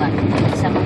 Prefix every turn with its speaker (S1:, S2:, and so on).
S1: buwan